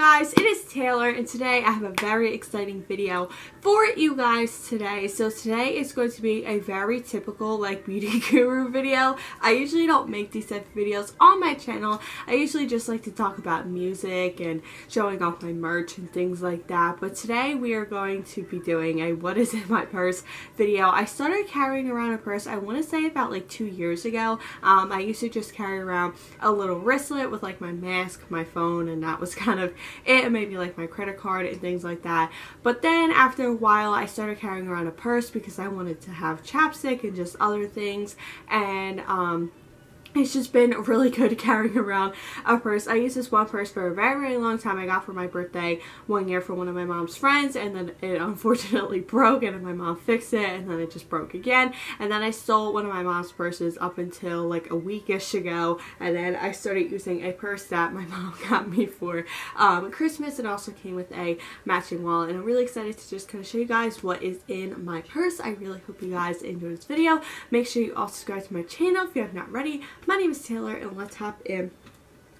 guys? It is Taylor and today I have a very exciting video for you guys today. So today is going to be a very typical like beauty guru video. I usually don't make these type of videos on my channel. I usually just like to talk about music and showing off my merch and things like that. But today we are going to be doing a what is in my purse video. I started carrying around a purse I want to say about like two years ago. Um, I used to just carry around a little wristlet with like my mask, my phone and that was kind of it. Maybe like my credit card and things like that. But then after a while I started carrying around a purse because I wanted to have chapstick and just other things and um it's just been really good carrying around a purse. I used this one purse for a very, very long time. I got for my birthday one year from one of my mom's friends and then it unfortunately broke and my mom fixed it and then it just broke again. And then I stole one of my mom's purses up until like a weekish ago and then I started using a purse that my mom got me for um, Christmas. It also came with a matching wallet and I'm really excited to just kind of show you guys what is in my purse. I really hope you guys enjoy this video. Make sure you all subscribe to my channel if you have not already. My name is Taylor and let's hop in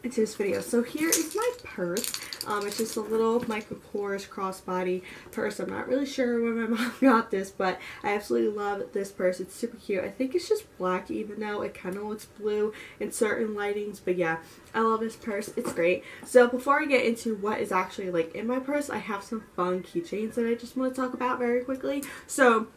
into this video. So here is my purse. Um, it's just a little Michael Kors crossbody purse. I'm not really sure where my mom got this, but I absolutely love this purse. It's super cute. I think it's just black, even though it kind of looks blue in certain lightings. But yeah, I love this purse. It's great. So before I get into what is actually like in my purse, I have some fun keychains that I just want to talk about very quickly. So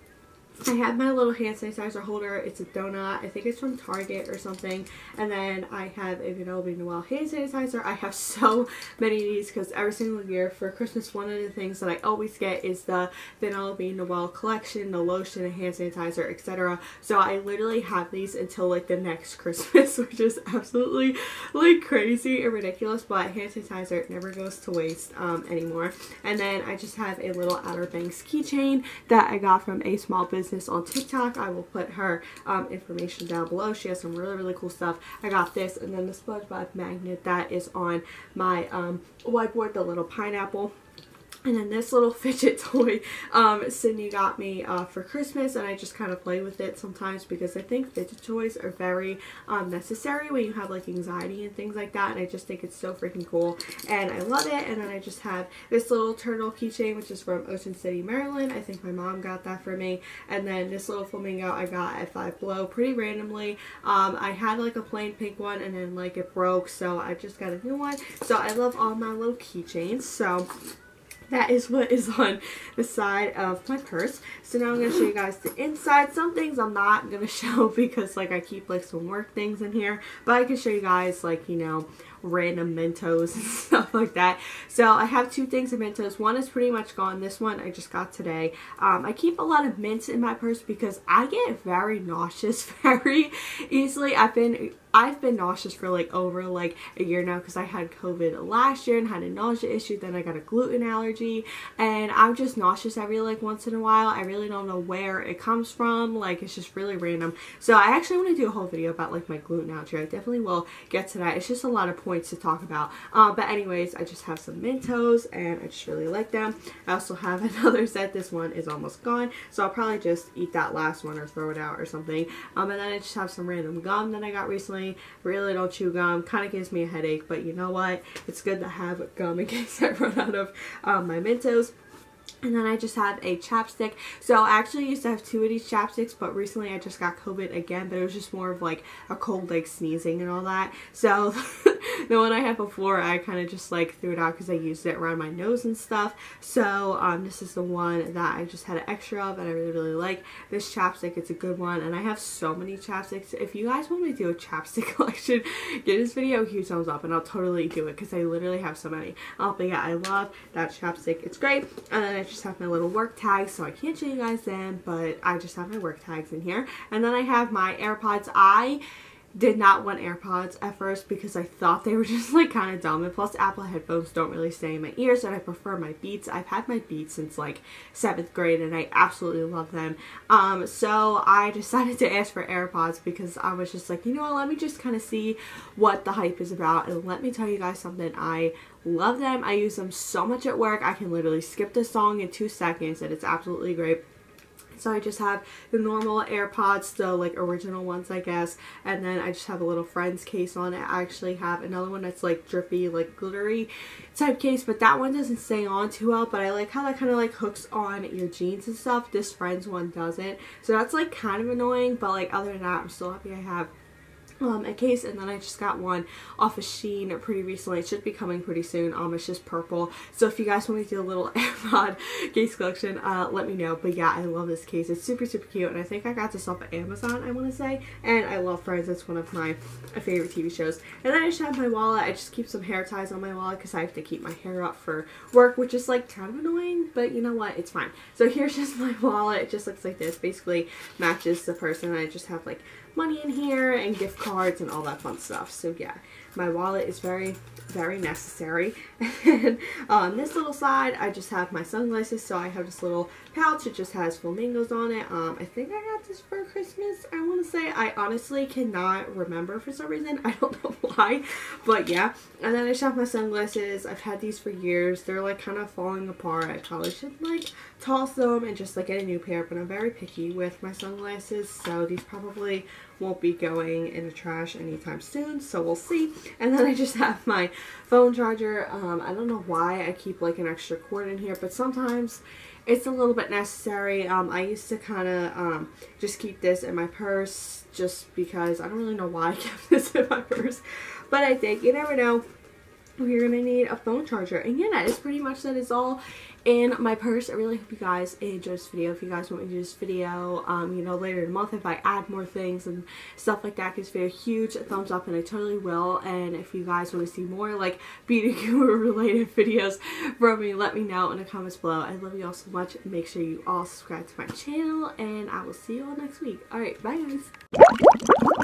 I have my little hand sanitizer holder. It's a donut. I think it's from Target or something. And then I have a Vanilla Noel hand sanitizer. I have so many of these because every single year for Christmas, one of the things that I always get is the Vanilla Noel collection, the lotion, the hand sanitizer, etc. So I literally have these until like the next Christmas, which is absolutely like crazy and ridiculous. But hand sanitizer never goes to waste um, anymore. And then I just have a little Outer Banks keychain that I got from a small business business on TikTok. I will put her um, information down below. She has some really, really cool stuff. I got this and then the SpongeBob magnet that is on my um, whiteboard, the little pineapple. And then this little fidget toy um, Sydney got me uh, for Christmas and I just kind of play with it sometimes because I think fidget toys are very um, necessary when you have like anxiety and things like that and I just think it's so freaking cool and I love it and then I just have this little turtle keychain which is from Ocean City, Maryland. I think my mom got that for me and then this little flamingo I got at Five Below pretty randomly. Um, I had like a plain pink one and then like it broke so I just got a new one. So I love all my little keychains so that is what is on the side of my purse. So now I'm going to show you guys the inside. Some things I'm not going to show because like I keep like some work things in here. But I can show you guys like, you know, random Mentos and stuff like that. So I have two things of Mentos. One is pretty much gone. This one I just got today. Um, I keep a lot of mints in my purse because I get very nauseous very easily. I've been I've been nauseous for like over like a year now because I had COVID last year and had a nausea issue. Then I got a gluten allergy and I'm just nauseous every like once in a while. I really don't know where it comes from. Like it's just really random. So I actually want to do a whole video about like my gluten allergy. I definitely will get to that. It's just a lot of points to talk about. Uh, but anyways, I just have some Mentos and I just really like them. I also have another set. This one is almost gone. So I'll probably just eat that last one or throw it out or something. Um, and then I just have some random gum that I got recently really don't chew gum. Kind of gives me a headache, but you know what? It's good to have gum in case I run out of um, my Mentos. And then I just have a chapstick. So I actually used to have two of these chapsticks, but recently I just got COVID again, but it was just more of like a cold, like sneezing and all that. So the one I had before, I kind of just like threw it out because I used it around my nose and stuff. So um, this is the one that I just had an extra of and I really, really like. This chapstick, it's a good one. And I have so many chapsticks. If you guys want me to do a chapstick collection, give this video a huge thumbs up and I'll totally do it because I literally have so many. Oh, but yeah, I love that chapstick. It's great. And then I just have my little work tags, so I can't show you guys them, but I just have my work tags in here. And then I have my AirPods. I did not want AirPods at first because I thought they were just like kind of dumb and plus Apple headphones don't really stay in my ears and I prefer my Beats. I've had my Beats since like 7th grade and I absolutely love them. Um, so I decided to ask for AirPods because I was just like, you know what, let me just kind of see what the hype is about and let me tell you guys something. I love them. I use them so much at work. I can literally skip the song in two seconds and it's absolutely great. So I just have the normal AirPods, the like original ones I guess, and then I just have a little Friends case on it. I actually have another one that's like drippy, like glittery type case, but that one doesn't stay on too well, but I like how that kind of like hooks on your jeans and stuff. This Friends one doesn't. So that's like kind of annoying, but like other than that, I'm still happy I have um, a case and then I just got one off of Shein pretty recently. It should be coming pretty soon. Um, it's just purple. So if you guys want me to do a little AirPod case collection, uh, let me know. But yeah, I love this case. It's super, super cute. And I think I got this off of Amazon, I want to say. And I love Friends. It's one of my favorite TV shows. And then I just have my wallet. I just keep some hair ties on my wallet because I have to keep my hair up for work, which is like kind of annoying. But you know what? It's fine. So here's just my wallet. It just looks like this. Basically matches the person. I just have like money in here and gift cards and all that fun stuff. So yeah, my wallet is very, very necessary. and on this little side, I just have my sunglasses. So I have this little pouch. It just has flamingos on it. Um, I think I got this for Christmas, I want to say. I honestly cannot remember for some reason. I don't know why. But yeah. And then I have my sunglasses. I've had these for years. They're like kind of falling apart. I probably should like toss them and just like get a new pair. But I'm very picky with my sunglasses. So these probably won't be going in the trash anytime soon. So we'll see. And then I just have my phone charger. Um, I don't know why I keep like an extra cord in here. But sometimes it's a little bit necessary. Um, I used to kind of um, just keep this in my purse just because I don't really know why I kept this in my purse. But I think, you never know, you're going to need a phone charger. And yeah, that is pretty much that is all in my purse. I really hope you guys enjoyed this video. If you guys want me to do this video, um, you know, later in the month, if I add more things and stuff like that, give video a huge thumbs up and I totally will. And if you guys want to see more like beauty guru related videos from me, let me know in the comments below. I love you all so much. Make sure you all subscribe to my channel and I will see you all next week. Alright, bye guys.